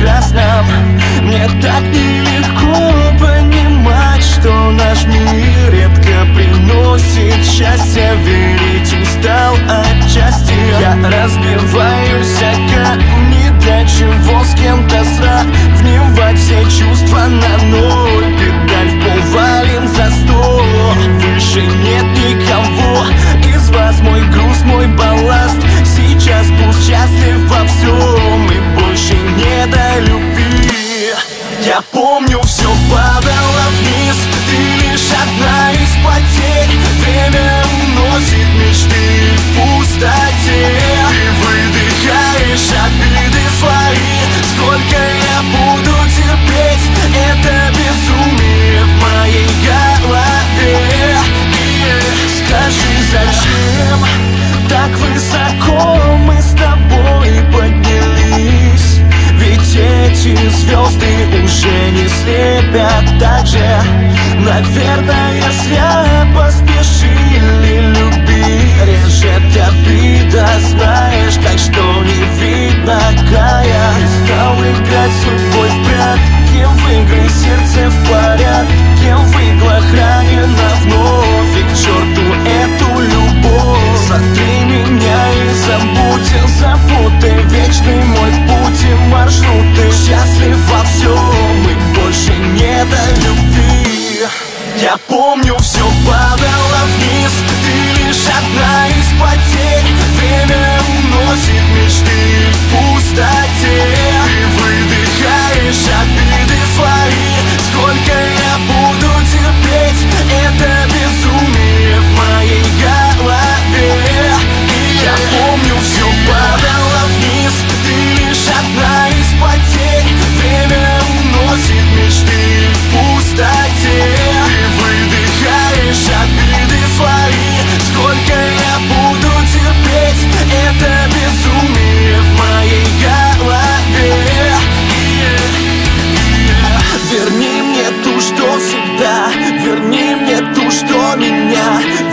прекрасном Мне так нелегко понимать, что наш мир редко приносит счастье Верить устал отчасти Я разбиваюсь о камни Для чего с кем-то сравнивать все чувства. Я помню, все падало вниз Ты лишь одна из потерь. Время уносит мечты в пустоте. Ты выдыхаешь обиды свои. Сколько я буду терпеть это больше не слепят так же. Наверное, связь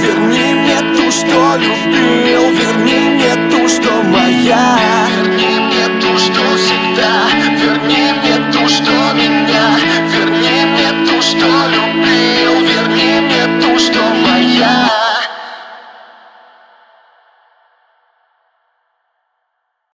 Верни мне ту, что любил.